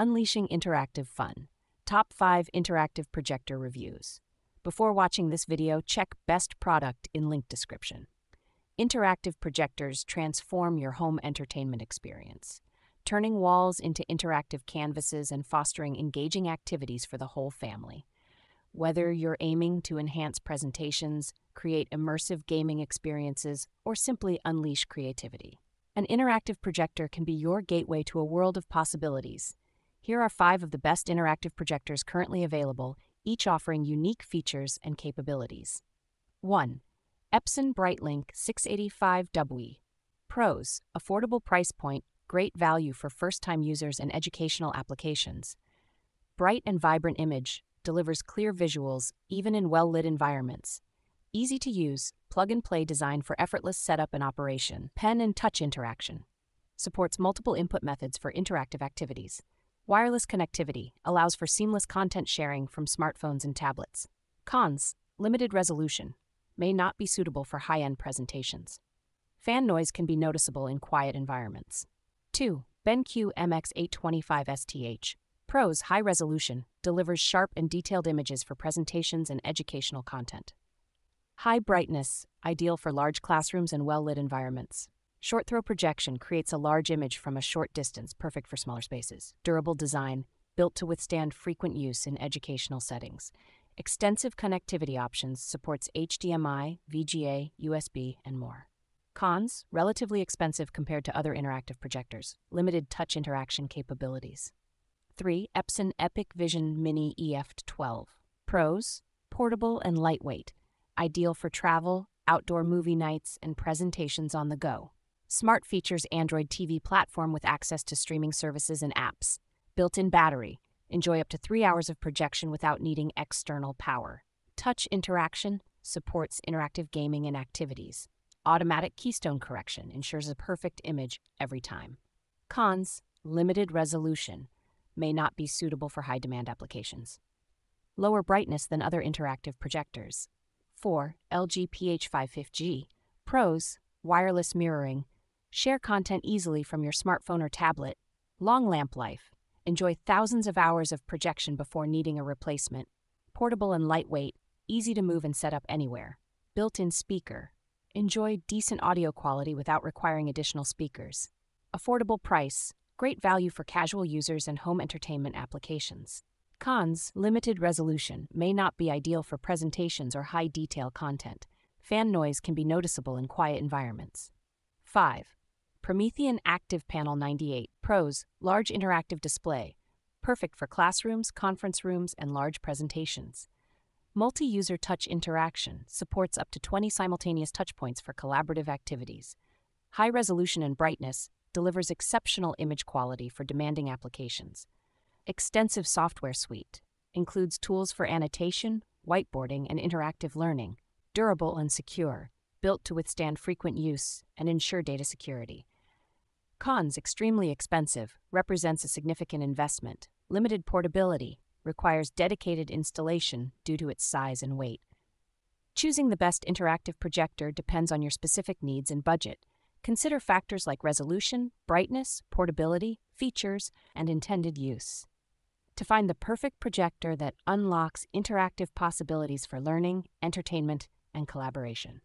Unleashing Interactive Fun Top 5 Interactive Projector Reviews. Before watching this video, check Best Product in link description. Interactive projectors transform your home entertainment experience, turning walls into interactive canvases and fostering engaging activities for the whole family. Whether you're aiming to enhance presentations, create immersive gaming experiences, or simply unleash creativity, an interactive projector can be your gateway to a world of possibilities. Here are five of the best interactive projectors currently available, each offering unique features and capabilities. 1. Epson BrightLink 685W. Pros Affordable price point, great value for first time users and educational applications. Bright and vibrant image delivers clear visuals even in well lit environments. Easy to use, plug and play design for effortless setup and operation. Pen and touch interaction. Supports multiple input methods for interactive activities. Wireless connectivity allows for seamless content sharing from smartphones and tablets. Cons limited resolution may not be suitable for high end presentations. Fan noise can be noticeable in quiet environments. 2. BenQ MX825STH. Pros High resolution delivers sharp and detailed images for presentations and educational content. High brightness, ideal for large classrooms and well lit environments. Short throw projection creates a large image from a short distance, perfect for smaller spaces. Durable design, built to withstand frequent use in educational settings. Extensive connectivity options supports HDMI, VGA, USB, and more. Cons, relatively expensive compared to other interactive projectors. Limited touch interaction capabilities. 3. Epson EpiqVision Mini EF12. Pros, portable and lightweight, ideal for travel, outdoor movie nights, and presentations on the go. Smart features Android TV platform with access to streaming services and apps. Built in battery, Enjoy up to three hours of projection without needing external power. Touch interaction supports interactive gaming and activities. Automatic keystone correction ensures a perfect image every time. Cons limited resolution may not be suitable for high demand applications. Lower brightness than other interactive projectors. 4. LG PH55G. Pros wireless mirroring. Share content easily from your smartphone or tablet. Long lamp life Enjoy thousands of hours of projection before needing a replacement. Portable and lightweight, easy to move and set up anywhere. Built in speaker. Enjoy decent audio quality without requiring additional speakers. Affordable price, great value for casual users and home entertainment applications. Cons limited resolution may not be ideal for presentations or high detail content. Fan noise can be noticeable in quiet environments. 5. Promethean ActivPanel 98 Pros Large interactive display. Perfect for classrooms, conference rooms, and large presentations. Multi user touch interaction supports up to 20 simultaneous touchpoints for collaborative activities. High resolution and brightness delivers exceptional image quality for demanding applications. Extensive software suite includes tools for annotation, whiteboarding, and interactive learning. Durable and secure, built to withstand frequent use and ensure data security. Cons extremely expensive, represents a significant investment. Limited portability, requires dedicated installation due to its size and weight. Choosing the best interactive projector depends on your specific needs and budget. Consider factors like resolution, brightness, portability, features, and intended use. To find the perfect projector that unlocks interactive possibilities for learning, entertainment, and collaboration.